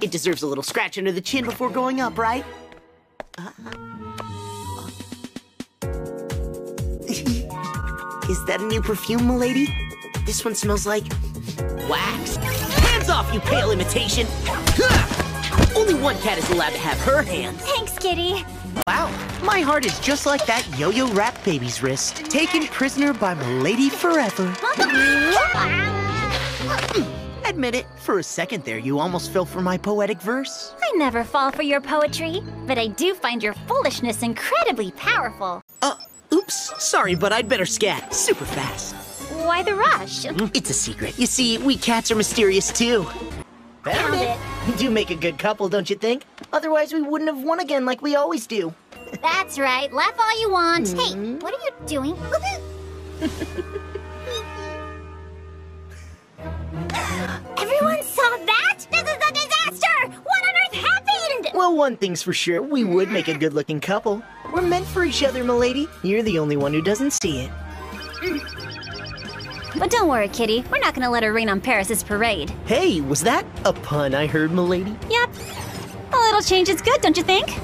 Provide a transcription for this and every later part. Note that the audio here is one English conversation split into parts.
It deserves a little scratch under the chin before going up, right? Uh-huh. Is that a new perfume, milady? This one smells like wax. Hands off, you pale imitation! Only one cat is allowed to have her hands. Thanks, Kitty. Wow, my heart is just like that yo-yo rap baby's wrist, taken prisoner by milady forever. Hmm. Admit it, for a second there, you almost fell for my poetic verse. I never fall for your poetry, but I do find your foolishness incredibly powerful. Uh, oops, sorry, but I'd better scat super fast. Why the rush? It's a secret. You see, we cats are mysterious too. Found it. We do make a good couple, don't you think? Otherwise, we wouldn't have won again like we always do. That's right. Laugh all you want. Hey, what are you doing? Well, one thing's for sure, we would make a good looking couple. We're meant for each other, milady. You're the only one who doesn't see it. But don't worry, Kitty. We're not gonna let her rain on Paris's parade. Hey, was that a pun I heard, milady? Yep. A little change is good, don't you think?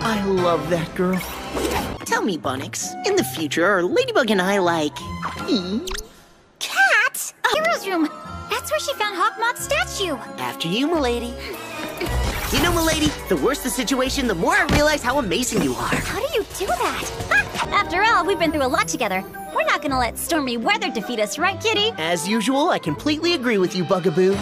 I love that girl. Tell me, Bunnix, in the future, are Ladybug and I like... Hero's room! That's where she found Hawkmoth's statue. After you, milady. You know, milady, the worse the situation, the more I realize how amazing you are. How do you do that? After all, we've been through a lot together. We're not gonna let stormy weather defeat us, right, Kitty? As usual, I completely agree with you, Bugaboo.